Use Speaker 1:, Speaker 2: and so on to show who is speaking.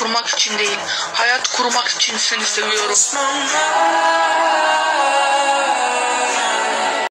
Speaker 1: kurmak için değil, hayat kurmak için seni seviyorum.